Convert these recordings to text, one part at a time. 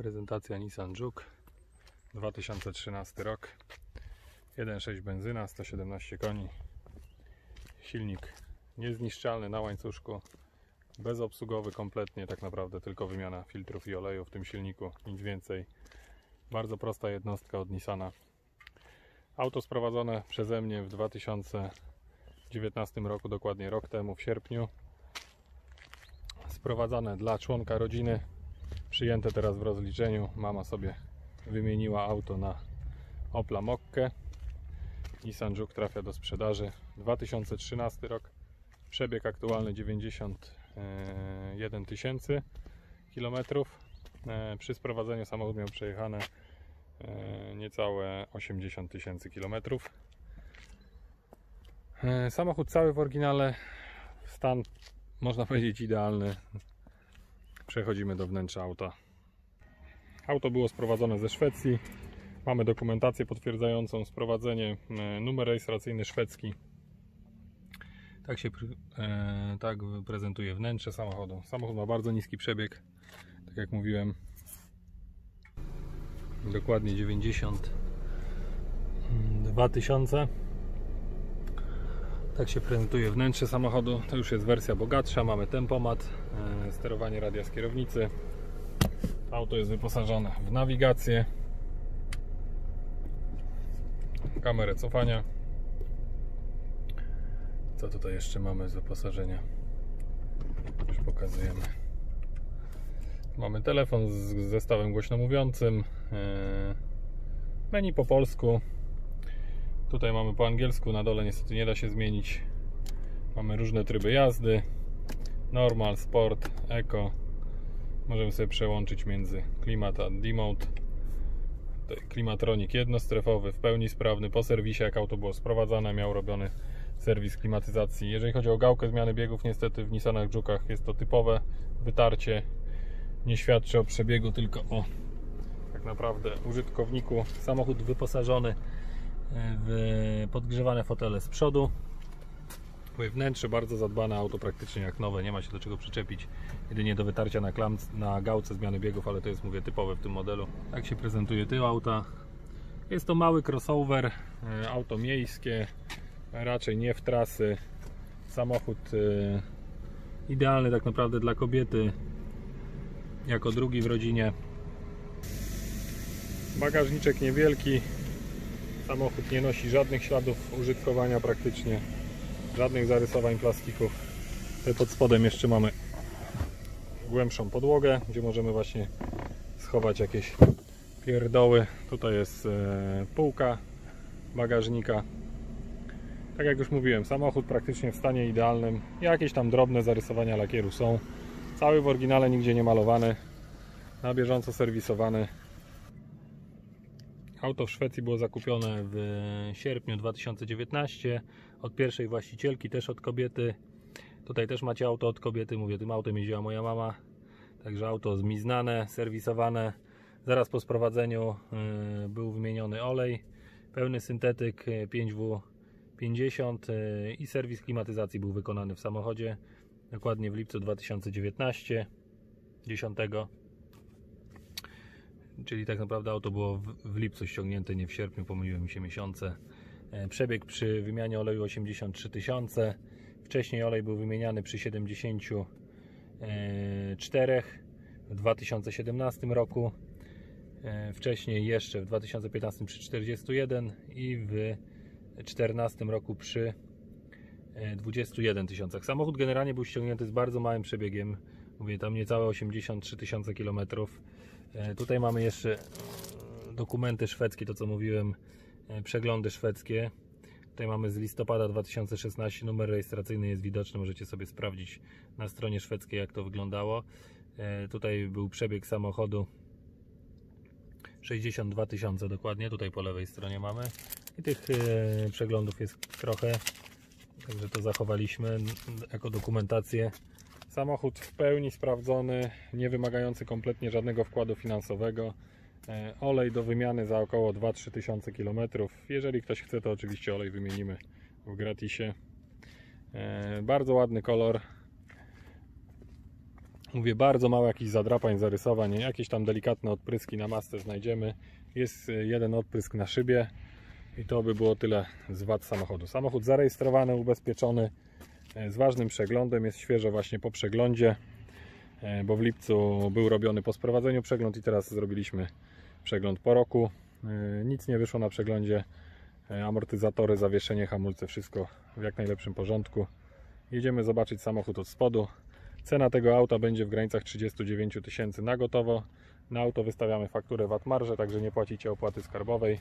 Prezentacja Nissan Juke 2013 rok. 1.6 benzyna 117 koni. Silnik niezniszczalny na łańcuszku. Bezobsługowy kompletnie tak naprawdę tylko wymiana filtrów i oleju w tym silniku. Nic więcej. Bardzo prosta jednostka od Nissana. Auto sprowadzone przeze mnie w 2019 roku dokładnie rok temu w sierpniu. Sprowadzane dla członka rodziny przyjęte teraz w rozliczeniu. Mama sobie wymieniła auto na Opla Mokkę. Nissan Juke trafia do sprzedaży. 2013 rok. Przebieg aktualny 91 tysięcy kilometrów. E, Przy sprowadzeniu samochód miał przejechane e, niecałe 80 tysięcy kilometrów. E, Samochód cały w oryginale. Stan można powiedzieć idealny. Przechodzimy do wnętrza auta. Auto było sprowadzone ze Szwecji. Mamy dokumentację potwierdzającą sprowadzenie, e, numer rejestracyjny szwedzki. Tak się e, tak prezentuje wnętrze samochodu. Samochód ma bardzo niski przebieg, tak jak mówiłem. Dokładnie 92 tysiące. Tak się prezentuje wnętrze samochodu. To już jest wersja bogatsza. Mamy tempomat, e, sterowanie radia z kierownicy. Auto jest wyposażone w nawigację, kamerę cofania. Co tutaj jeszcze mamy z wyposażenia? Już pokazujemy. Mamy telefon z zestawem głośnomówiącym, e, menu po polsku, Tutaj mamy po angielsku, na dole niestety nie da się zmienić. Mamy różne tryby jazdy. Normal, Sport, Eco. Możemy sobie przełączyć między klimat a. Tutaj Klimatronik jednostrefowy, w pełni sprawny. Po serwisie, jak auto było sprowadzane, miał robiony serwis klimatyzacji. Jeżeli chodzi o gałkę zmiany biegów, niestety w Nissanach Jukach jest to typowe wytarcie. Nie świadczy o przebiegu, tylko o tak naprawdę użytkowniku. Samochód wyposażony w podgrzewane fotele z przodu. Wnętrze bardzo zadbane, auto praktycznie jak nowe, nie ma się do czego przyczepić. Jedynie do wytarcia na, klamc, na gałce zmiany biegów, ale to jest mówię typowe w tym modelu. Tak się prezentuje tył auta. Jest to mały crossover, e, auto miejskie, raczej nie w trasy. Samochód e, idealny tak naprawdę dla kobiety, jako drugi w rodzinie. Bagażniczek niewielki, Samochód nie nosi żadnych śladów użytkowania praktycznie, żadnych zarysowań plastików. Tutaj pod spodem jeszcze mamy głębszą podłogę, gdzie możemy właśnie schować jakieś pierdoły. Tutaj jest e, półka bagażnika. Tak jak już mówiłem, samochód praktycznie w stanie idealnym. Jakieś tam drobne zarysowania lakieru są. Cały w oryginale, nigdzie nie malowany. Na bieżąco serwisowany. Auto w Szwecji było zakupione w sierpniu 2019 od pierwszej właścicielki, też od kobiety. Tutaj też macie auto od kobiety, mówię, tym autem jeździła moja mama. Także auto zmiznane, serwisowane. Zaraz po sprowadzeniu y, był wymieniony olej, pełny syntetyk 5W50 y, i serwis klimatyzacji był wykonany w samochodzie. Dokładnie w lipcu 2019 10 czyli tak naprawdę auto było w, w lipcu ściągnięte, nie w sierpniu, pomyliły mi się miesiące. E, Przebieg przy wymianie oleju 83 tysiące. Wcześniej olej był wymieniany przy 74 w 2017 roku. E, Wcześniej jeszcze w 2015 przy 41 i w 2014 roku przy e, 21 tysiącach. Samochód generalnie był ściągnięty z bardzo małym przebiegiem. Mówię tam niecałe 83 tysiące kilometrów. E, Tutaj mamy jeszcze e, dokumenty szwedzkie, to co mówiłem, e, przeglądy szwedzkie. Tutaj mamy z listopada 2016, numer rejestracyjny jest widoczny, możecie sobie sprawdzić na stronie szwedzkiej jak to wyglądało. Tutaj był przebieg samochodu 62 tysiące dokładnie, tutaj po lewej stronie mamy. I tych przeglądów jest trochę, także to zachowaliśmy jako dokumentację. Samochód w pełni sprawdzony, nie wymagający kompletnie żadnego wkładu finansowego. E, Olej do wymiany za około 2-3 tysiące kilometrów. Jeżeli ktoś chce, to oczywiście olej wymienimy w gratisie. E, Bardzo ładny kolor. Mówię, bardzo mało jakichś zadrapań, zarysowań, jakieś tam delikatne odpryski na masce znajdziemy. Jest y, jeden odprysk na szybie i to by było tyle z wad samochodu. Samochód zarejestrowany, ubezpieczony, e, z ważnym przeglądem, jest świeżo właśnie po przeglądzie, e, bo w lipcu był robiony po sprowadzeniu przegląd i teraz zrobiliśmy przegląd po roku. E, Nic nie wyszło na przeglądzie, E, amortyzatory, zawieszenie, hamulce, wszystko w jak najlepszym porządku. Jedziemy zobaczyć samochód od spodu. Cena tego auta będzie w granicach 39 tysięcy na gotowo. Na auto wystawiamy fakturę VAT marże, także nie płacicie opłaty skarbowej.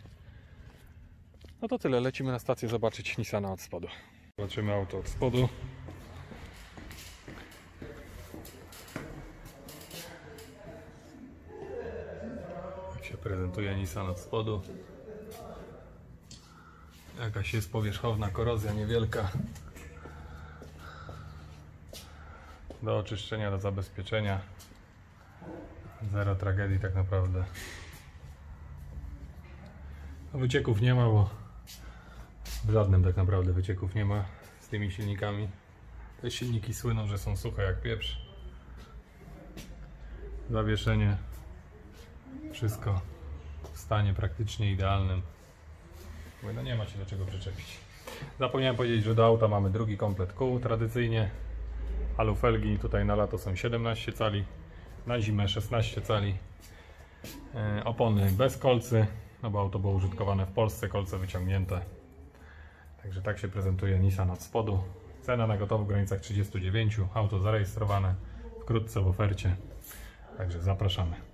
No to tyle, lecimy na stację zobaczyć Nissana od spodu. Zobaczymy auto od spodu. Jak się prezentuje Nissan od spodu. Jakaś jest powierzchowna korozja niewielka. Do oczyszczenia, do zabezpieczenia. Zero tragedii tak naprawdę. No, wycieków nie ma, bo w żadnym tak naprawdę wycieków nie ma z tymi silnikami. Te silniki słyną, że są suche jak pieprz. Zawieszenie. Wszystko w stanie praktycznie idealnym. Mówię, no nie ma się do czego przyczepić. Zapomniałem powiedzieć, że do auta mamy drugi komplet kół tradycyjnie. Alufelgi tutaj na lato są 17 cali, na zimę 16 cali. E, Opony bez kolcy, no bo auto było użytkowane w Polsce, kolce wyciągnięte. Także tak się prezentuje Nissan od spodu. Cena na gotowo w granicach 39, auto zarejestrowane wkrótce w ofercie. Także zapraszamy.